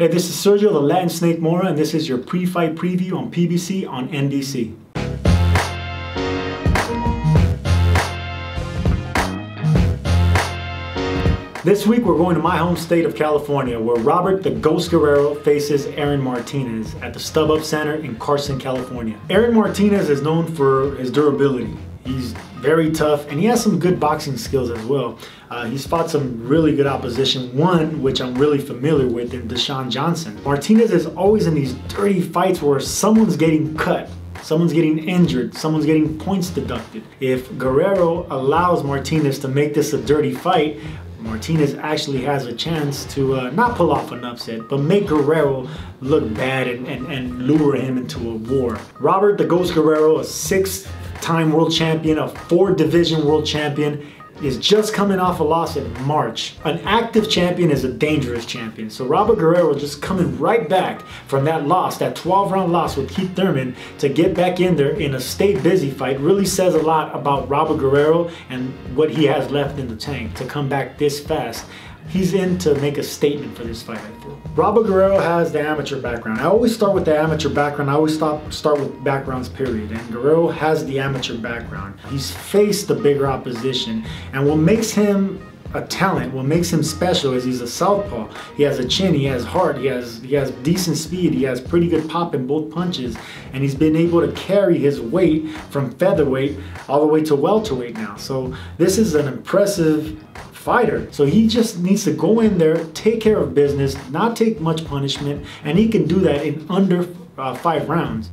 Hey, this is Sergio the Latin Snake Mora, and this is your pre-fight preview on PBC on NBC. This week we're going to my home state of California where Robert the Ghost Guerrero faces Aron Martinez at the StubHub Center in Carson, California. Aron Martinez is known for his durability. He's very tough and he has some good boxing skills as well. Uh, he's fought some really good opposition, one which I'm really familiar with in Deshaun Johnson. Martinez is always in these dirty fights where someone's getting cut Someone's getting injured. Someone's getting points deducted. If Guerrero allows Martinez to make this a dirty fight, Martinez actually has a chance to uh, not pull off an upset, but make Guerrero look bad and, and, and lure him into a war. Robert the Ghost Guerrero, a six time world champion, a four division world champion, is just coming off a loss in March. An active champion is a dangerous champion. So Robert Guerrero just coming right back from that loss, that 12 round loss with Keith Thurman to get back in there in a stay busy fight really says a lot about Robert Guerrero and what he has left in the tank to come back this fast he's in to make a statement for this fight, I feel. Robert Guerrero has the amateur background. I always start with the amateur background. I always stop, start with backgrounds, period. And Guerrero has the amateur background. He's faced the bigger opposition. And what makes him a talent. What makes him special is he's a southpaw. He has a chin, he has heart, he has he has decent speed, he has pretty good pop in both punches, and he's been able to carry his weight from featherweight all the way to welterweight now. So this is an impressive fighter. So he just needs to go in there, take care of business, not take much punishment, and he can do that in under uh, five rounds.